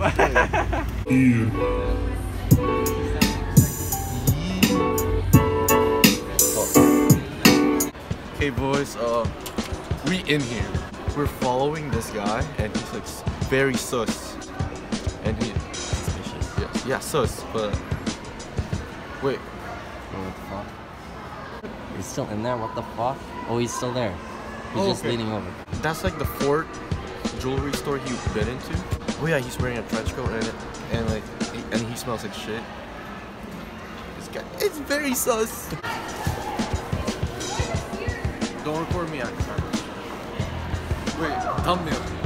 Okay, boys. Uh, we in here. We're following this guy, and he's like very sus. And he, Suspicious. yeah, yeah, sus. But wait, what the fuck? He's still in there? What the fuck? Oh, he's still there. He's Oh, just okay. leaning over. that's like the fourth jewelry store he's been into. Oh yeah, he's wearing a trench coat and and like he, and he smells like shit. This guy, it's very sus. Don't record me acting. Wait, thumbnail.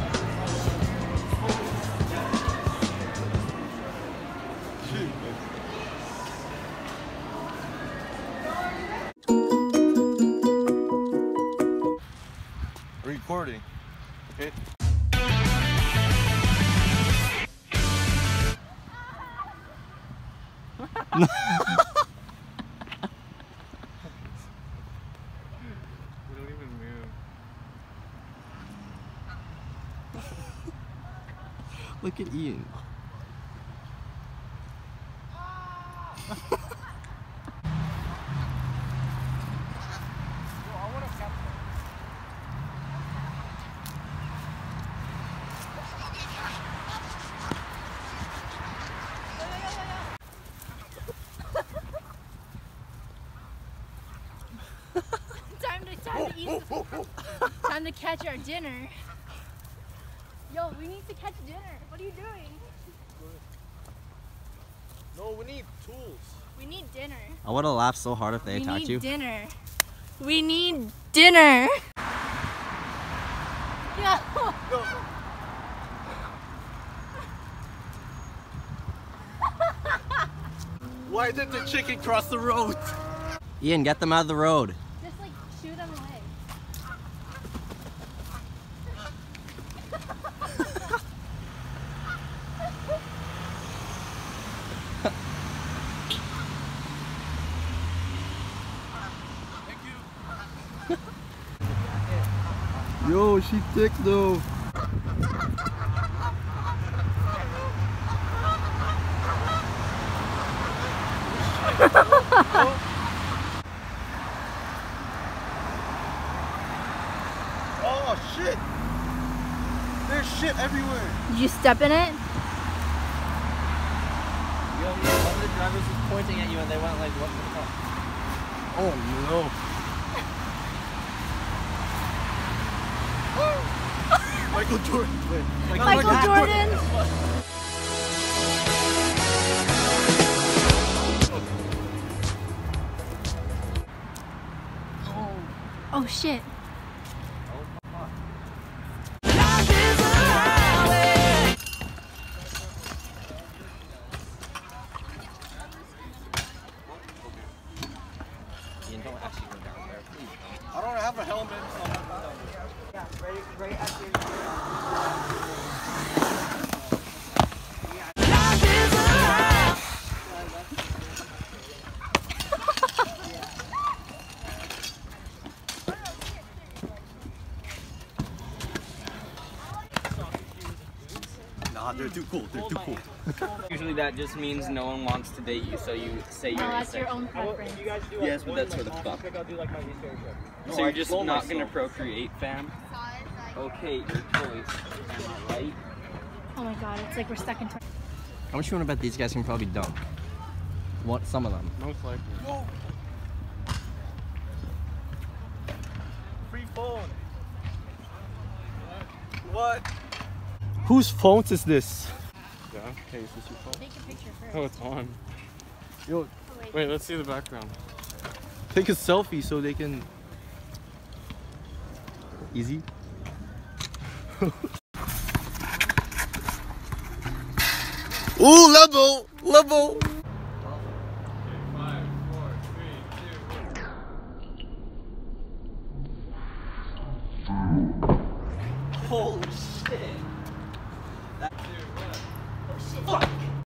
Recording. Okay. Look at Ean. time to time to eat. time to catch our dinner. Yo, we need to catch dinner. What are you doing? No, we need tools. We need dinner. I would have laughed so hard if they we attacked need you. dinner. We need dinner. Yo. Why did the chicken cross the road? Ean, get them out of the road. Yo, she thick though. oh shit! There's shit everywhere. Did you step in it? Yo, one of the drivers was pointing at you and they went like, what the fuck? Oh no. Michael Jordan. Wait. Michael Jordan. Oh, oh shit. Ean, don't actually go down there, please. I don't Nah, they're too cool. They're too cool. Usually that just means no one wants to date you, so you say you're Oh, that's your own preference. Yes, but that's for the fuck. So you're just not gonna procreate, fam? Okay, your choice. Am I right? Oh my god, it's like we're stuck in. time. How much you want to bet these guys can probably dunk? What? Some of them. Most likely. Free phone. What? Whose phone is this? Yeah, hey, is this your phone? Take a picture first. Oh, it's on. Yo, wait, let's see the background. Take a selfie so they can... Easy. Ooh, level! Level! Holy shit!